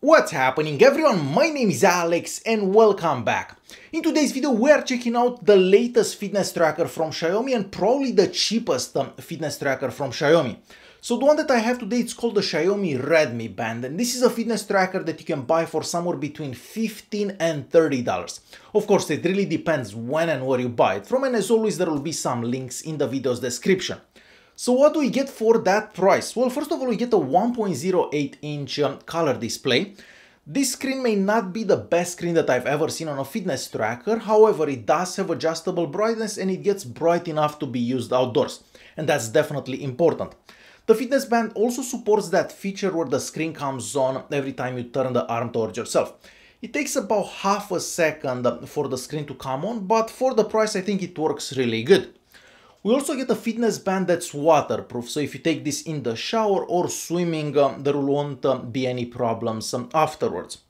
What's happening everyone, my name is Alex and welcome back. In today's video we are checking out the latest fitness tracker from Xiaomi and probably the cheapest um, fitness tracker from Xiaomi. So the one that I have today it's called the Xiaomi Redmi Band and this is a fitness tracker that you can buy for somewhere between 15 and 30 dollars. Of course it really depends when and where you buy it from and as always there will be some links in the video's description. So what do we get for that price? Well, first of all, we get a 1.08 inch um, color display. This screen may not be the best screen that I've ever seen on a fitness tracker, however, it does have adjustable brightness and it gets bright enough to be used outdoors, and that's definitely important. The fitness band also supports that feature where the screen comes on every time you turn the arm towards yourself. It takes about half a second for the screen to come on, but for the price I think it works really good. We also get a fitness band that's waterproof, so if you take this in the shower or swimming, um, there won't um, be any problems um, afterwards.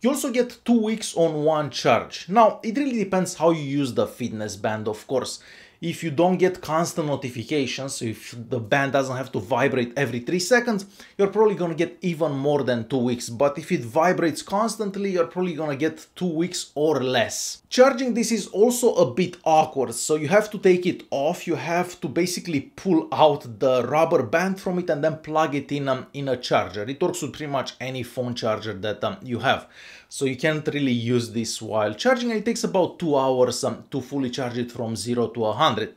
You also get two weeks on one charge. Now, it really depends how you use the fitness band, of course if you don't get constant notifications, if the band doesn't have to vibrate every 3 seconds, you're probably gonna get even more than 2 weeks. But if it vibrates constantly, you're probably gonna get 2 weeks or less. Charging this is also a bit awkward, so you have to take it off, you have to basically pull out the rubber band from it and then plug it in, um, in a charger. It works with pretty much any phone charger that um, you have. So you can't really use this while charging. It takes about 2 hours um, to fully charge it from 0 to 100.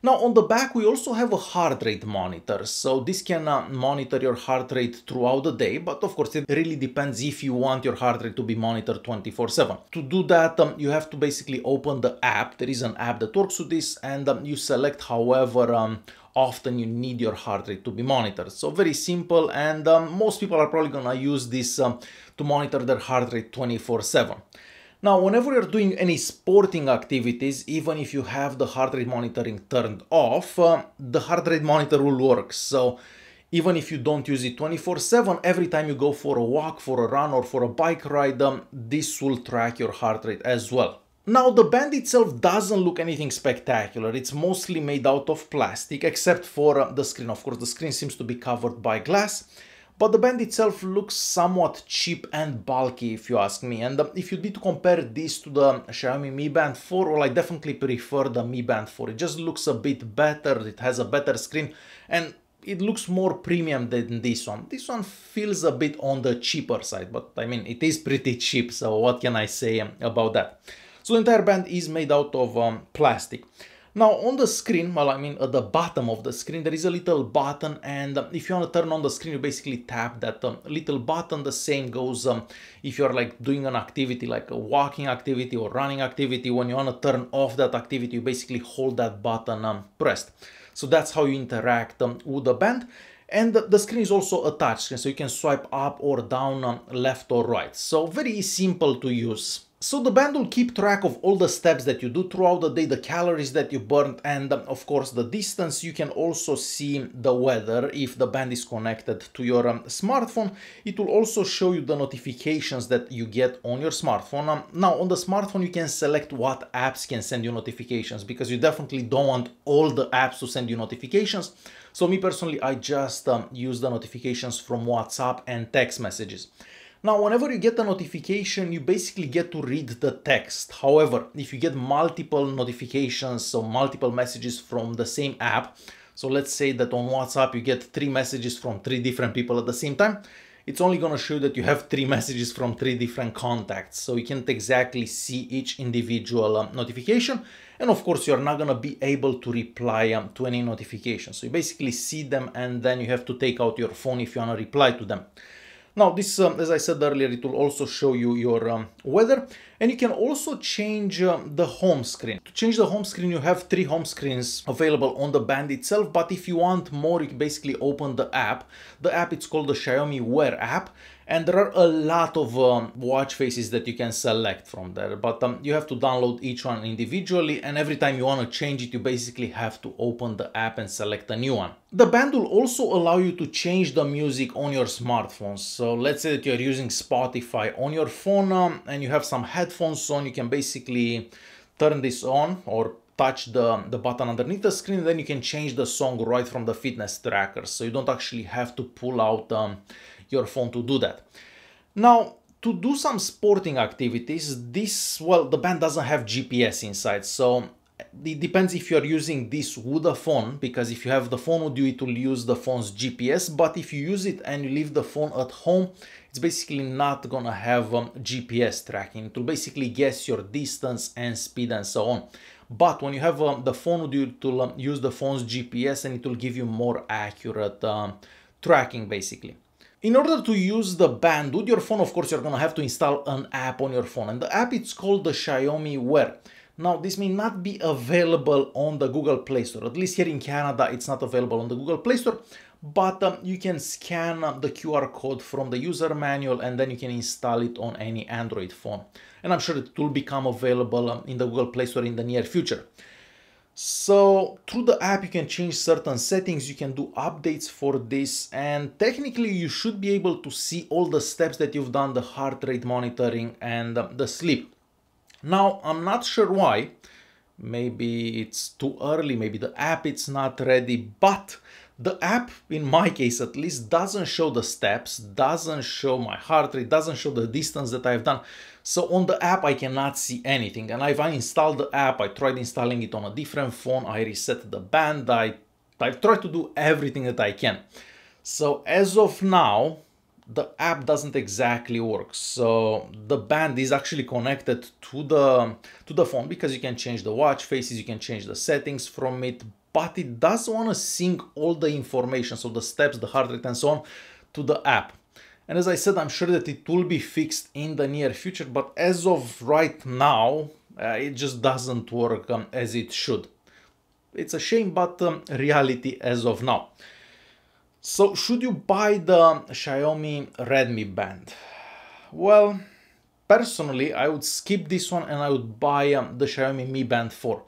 Now on the back we also have a heart rate monitor, so this can uh, monitor your heart rate throughout the day, but of course it really depends if you want your heart rate to be monitored 24-7. To do that um, you have to basically open the app, there is an app that works with this and um, you select however um, often you need your heart rate to be monitored. So very simple and um, most people are probably gonna use this um, to monitor their heart rate 24-7. Now, whenever you're doing any sporting activities, even if you have the heart rate monitoring turned off, uh, the heart rate monitor will work. So even if you don't use it 24-7, every time you go for a walk, for a run or for a bike ride, um, this will track your heart rate as well. Now the band itself doesn't look anything spectacular, it's mostly made out of plastic except for uh, the screen, of course the screen seems to be covered by glass but the band itself looks somewhat cheap and bulky if you ask me. And uh, if you need to compare this to the Xiaomi Mi Band 4, well I definitely prefer the Mi Band 4. It just looks a bit better, it has a better screen and it looks more premium than this one. This one feels a bit on the cheaper side, but I mean it is pretty cheap, so what can I say about that? So the entire band is made out of um, plastic. Now on the screen, well I mean at the bottom of the screen, there is a little button and um, if you want to turn on the screen, you basically tap that um, little button. The same goes um, if you're like doing an activity like a walking activity or running activity. When you want to turn off that activity, you basically hold that button um, pressed. So that's how you interact um, with the band. And the screen is also a touch screen, so you can swipe up or down, left or right. So very simple to use. So the band will keep track of all the steps that you do throughout the day, the calories that you burned, and um, of course the distance. You can also see the weather if the band is connected to your um, smartphone. It will also show you the notifications that you get on your smartphone. Um, now on the smartphone you can select what apps can send you notifications because you definitely don't want all the apps to send you notifications. So me personally, I just um, use the notifications from WhatsApp and text messages. Now, whenever you get a notification, you basically get to read the text. However, if you get multiple notifications, so multiple messages from the same app, so let's say that on WhatsApp you get three messages from three different people at the same time, it's only going to show that you have three messages from three different contacts. So you can't exactly see each individual um, notification. And of course, you're not going to be able to reply um, to any notifications. So you basically see them and then you have to take out your phone if you want to reply to them. Now this, um, as I said earlier, it will also show you your um, weather and you can also change um, the home screen. To change the home screen, you have three home screens available on the band itself, but if you want more, you basically open the app. The app, it's called the Xiaomi Wear app and there are a lot of um, watch faces that you can select from there but um, you have to download each one individually and every time you want to change it you basically have to open the app and select a new one. The band will also allow you to change the music on your smartphone so let's say that you're using Spotify on your phone um, and you have some headphones on you can basically turn this on or touch the, the button underneath the screen then you can change the song right from the fitness tracker so you don't actually have to pull out um, your phone to do that. Now, to do some sporting activities, this, well, the band doesn't have GPS inside, so it depends if you're using this with a phone because if you have the phone with you it will use the phone's GPS but if you use it and you leave the phone at home it's basically not gonna have um, GPS tracking. It will basically guess your distance and speed and so on. But when you have um, the phone with you it will um, use the phone's GPS and it will give you more accurate um, tracking basically. In order to use the band with your phone of course you're gonna have to install an app on your phone. And the app it's called the Xiaomi Wear now, this may not be available on the Google Play Store. At least here in Canada, it's not available on the Google Play Store, but um, you can scan the QR code from the user manual and then you can install it on any Android phone. And I'm sure it will become available um, in the Google Play Store in the near future. So through the app, you can change certain settings, you can do updates for this, and technically you should be able to see all the steps that you've done, the heart rate monitoring and um, the sleep. Now, I'm not sure why. Maybe it's too early, maybe the app is not ready, but the app, in my case at least, doesn't show the steps, doesn't show my heart rate, doesn't show the distance that I've done. So on the app, I cannot see anything. And I've uninstalled the app, I tried installing it on a different phone, I reset the band, I, I've tried to do everything that I can. So as of now, the app doesn't exactly work. So the band is actually connected to the to the phone because you can change the watch faces, you can change the settings from it, but it does want to sync all the information, so the steps, the heart rate and so on to the app. And as I said, I'm sure that it will be fixed in the near future, but as of right now, uh, it just doesn't work um, as it should. It's a shame, but um, reality as of now. So should you buy the Xiaomi Redmi Band? Well, personally, I would skip this one and I would buy um, the Xiaomi Mi Band 4.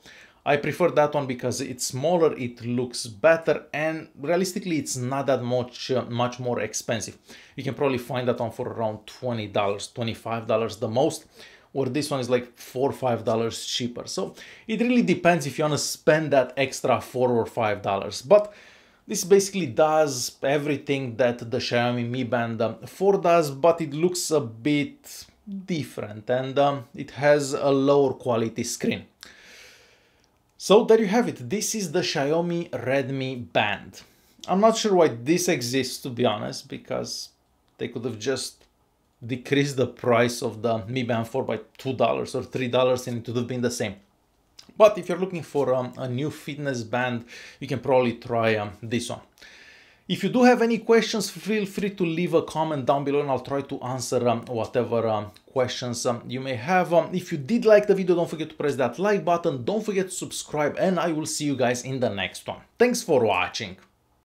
I prefer that one because it's smaller, it looks better, and realistically, it's not that much uh, much more expensive. You can probably find that one for around $20, $25 the most, or this one is like four or five dollars cheaper. So it really depends if you want to spend that extra four or five dollars. But this basically does everything that the Xiaomi Mi Band 4 does, but it looks a bit different and um, it has a lower quality screen. So there you have it, this is the Xiaomi Redmi Band. I'm not sure why this exists to be honest, because they could have just decreased the price of the Mi Band 4 by $2 or $3 and it would have been the same. But if you're looking for um, a new fitness band, you can probably try um, this one. If you do have any questions, feel free to leave a comment down below and I'll try to answer um, whatever um, questions um, you may have. Um, if you did like the video, don't forget to press that like button. Don't forget to subscribe and I will see you guys in the next one. Thanks for watching.